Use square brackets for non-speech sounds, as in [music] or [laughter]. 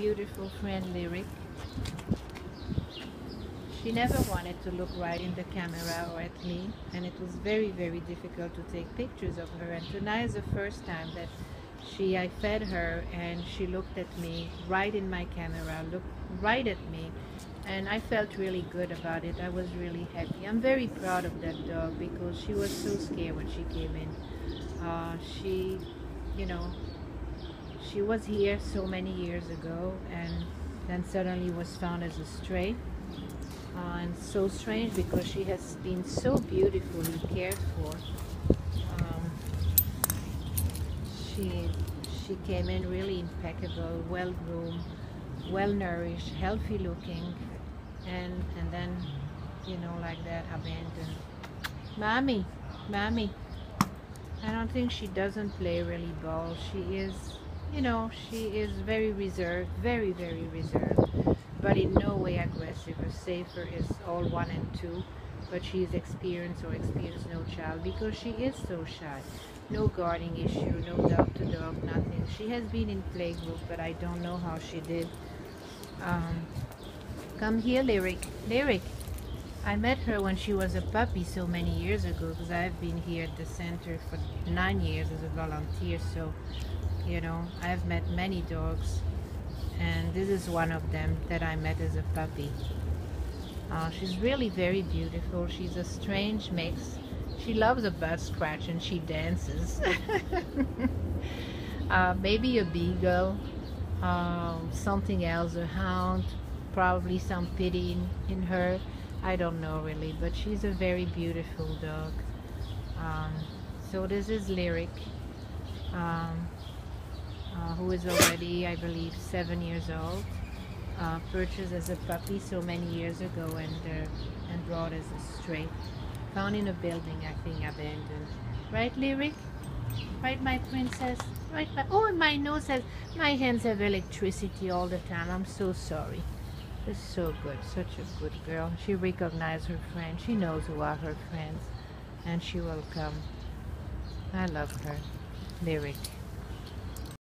beautiful friend Lyric. She never wanted to look right in the camera or at me, and it was very, very difficult to take pictures of her. And tonight is the first time that she, I fed her, and she looked at me right in my camera, looked right at me, and I felt really good about it. I was really happy. I'm very proud of that dog because she was so scared when she came in. Uh, she, you know, she was here so many years ago, and then suddenly was found as a stray uh, and so strange because she has been so beautifully cared for. Um, she she came in really impeccable, well groomed, well nourished, healthy looking, and and then you know like that abandoned. Mommy, mommy. I don't think she doesn't play really ball. She is, you know, she is very reserved, very very reserved but in no way aggressive. A safer is all one and two, but she is experienced or experienced no child because she is so shy. No guarding issue, no dog to dog, nothing. She has been in playgroup, but I don't know how she did. Um, come here, Lyric. Lyric. I met her when she was a puppy so many years ago because I've been here at the center for nine years as a volunteer. So, you know, I've met many dogs and this is one of them that I met as a puppy. Uh, she's really very beautiful. She's a strange mix. She loves a butt scratch and she dances. [laughs] uh, maybe a beagle, uh, something else, a hound, probably some pity in, in, her. I don't know really, but she's a very beautiful dog. Um, so this is Lyric. Um, uh, who is already, I believe, seven years old. Uh, purchased as a puppy so many years ago and uh, and brought as a stray. Found in a building, I think, abandoned. Right, Lyric? Right, my princess? Right, my... Oh, my nose has... My hands have electricity all the time. I'm so sorry. She's so good. Such a good girl. She recognized her friends. She knows who are her friends. And she will come. I love her. Lyric.